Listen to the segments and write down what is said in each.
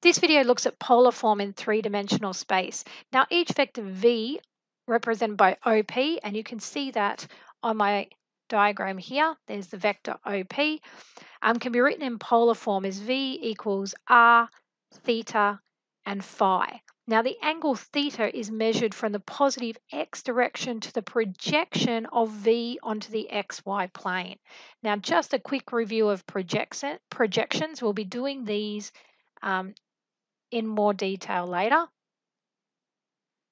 This video looks at polar form in three-dimensional space. Now each vector v represented by OP, and you can see that on my diagram here. There's the vector OP. Um, can be written in polar form as v equals r, theta, and phi. Now the angle theta is measured from the positive x direction to the projection of v onto the xy plane. Now just a quick review of projection, projections. We'll be doing these um, in more detail later.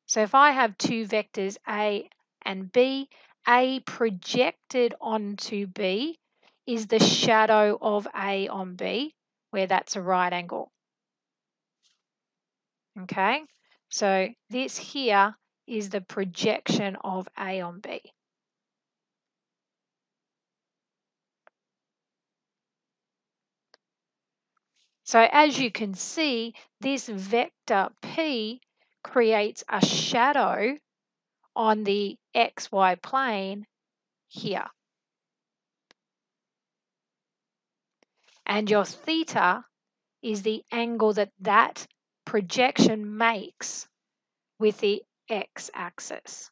So if I have two vectors A and B, A projected onto B is the shadow of A on B, where that's a right angle. Okay, so this here is the projection of A on B. So as you can see, this vector P creates a shadow on the xy plane here. And your theta is the angle that that projection makes with the x-axis.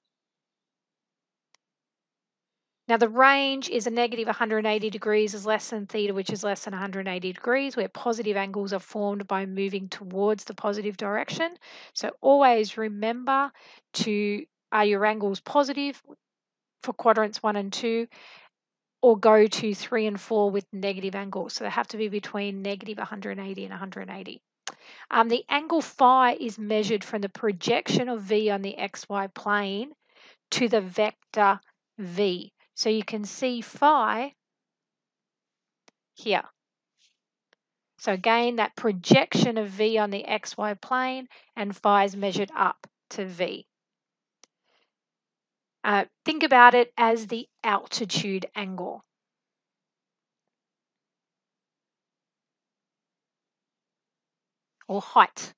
Now the range is a negative 180 degrees is less than theta, which is less than 180 degrees, where positive angles are formed by moving towards the positive direction. So always remember to, are your angles positive for quadrants one and two, or go to three and four with negative angles. So they have to be between negative 180 and 180. Um, the angle phi is measured from the projection of V on the xy plane to the vector V. So you can see phi here. So again, that projection of V on the xy plane and phi is measured up to V. Uh, think about it as the altitude angle. Or height.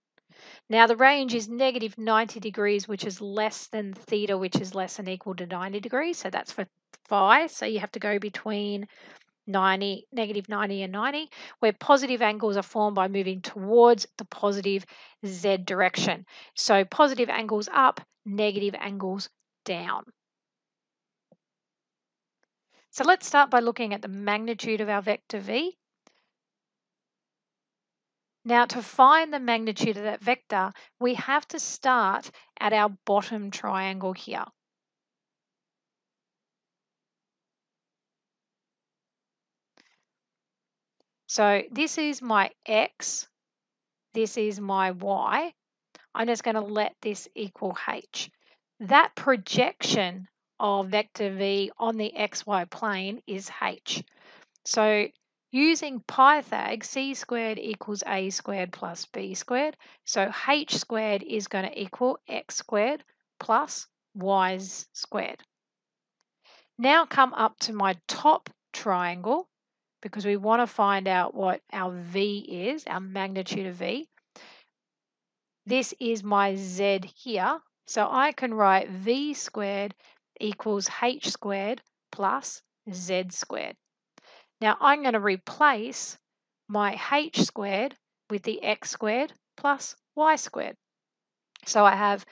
Now the range is negative 90 degrees, which is less than theta, which is less than equal to 90 degrees. So that's for So you have to go between 90, negative 90 and 90, where positive angles are formed by moving towards the positive z direction. So positive angles up, negative angles down. So let's start by looking at the magnitude of our vector v. Now to find the magnitude of that vector, we have to start at our bottom triangle here. So this is my x, this is my y. I'm just going to let this equal h. That projection of vector v on the xy plane is h. So using Pythag, c squared equals a squared plus b squared. So h squared is going to equal x squared plus y squared. Now come up to my top triangle because we want to find out what our V is, our magnitude of V. This is my Z here. So I can write V squared equals H squared plus Z squared. Now I'm going to replace my H squared with the X squared plus Y squared. So I have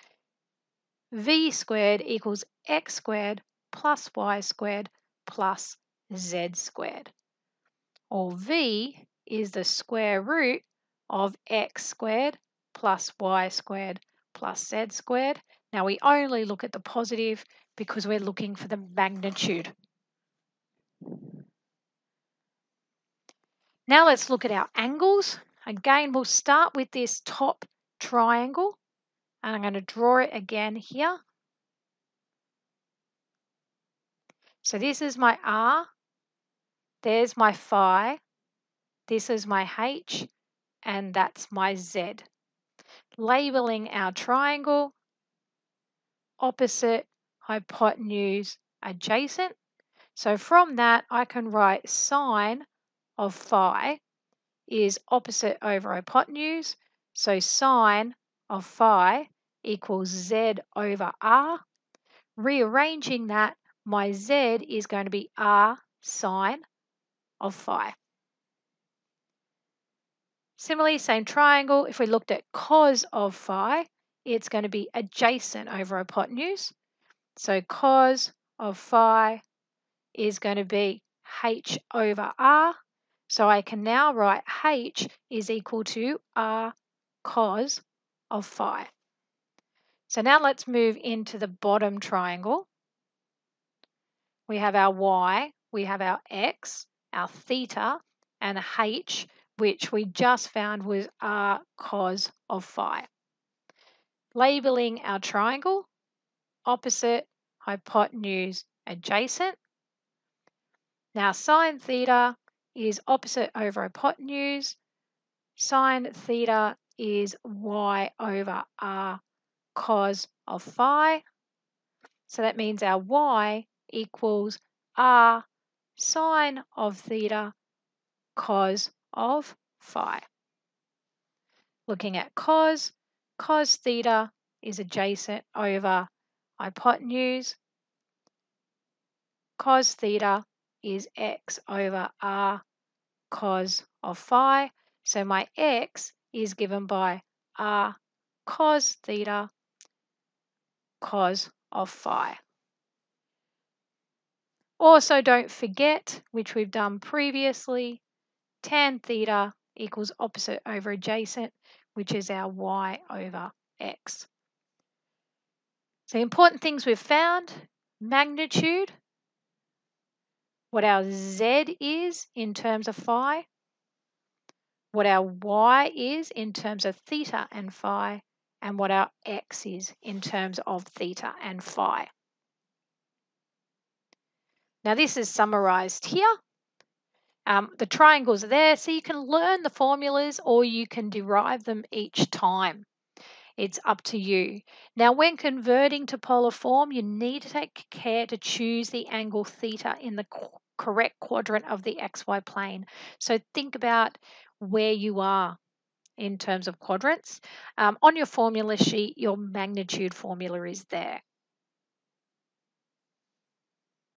V squared equals X squared plus Y squared plus Z squared or v is the square root of x squared plus y squared plus z squared. Now we only look at the positive because we're looking for the magnitude. Now let's look at our angles. Again, we'll start with this top triangle. And I'm going to draw it again here. So this is my R, there's my phi, this is my h, and that's my z. Labeling our triangle, opposite, hypotenuse, adjacent. So from that, I can write sine of phi is opposite over hypotenuse. So sine of phi equals z over r. Rearranging that, my z is going to be r sine of phi. Similarly, same triangle, if we looked at cos of phi, it's going to be adjacent over hypotenuse. So cos of phi is going to be h over r. So I can now write h is equal to r cos of phi. So now let's move into the bottom triangle. We have our y, we have our x, our theta, and a h, which we just found was r cos of phi. Labeling our triangle, opposite, hypotenuse, adjacent. Now sine theta is opposite over hypotenuse. Sine theta is y over r cos of phi. So that means our y equals r sine of theta cos of phi. Looking at cos, cos theta is adjacent over hypotenuse. Cos theta is x over r cos of phi. So my x is given by r cos theta cos of phi. Also, don't forget, which we've done previously, tan theta equals opposite over adjacent, which is our y over x. So important things we've found, magnitude, what our z is in terms of phi, what our y is in terms of theta and phi, and what our x is in terms of theta and phi. Now this is summarized here. Um, the triangles are there, so you can learn the formulas or you can derive them each time. It's up to you. Now, when converting to polar form, you need to take care to choose the angle theta in the correct quadrant of the xy plane. So think about where you are in terms of quadrants. Um, on your formula sheet, your magnitude formula is there.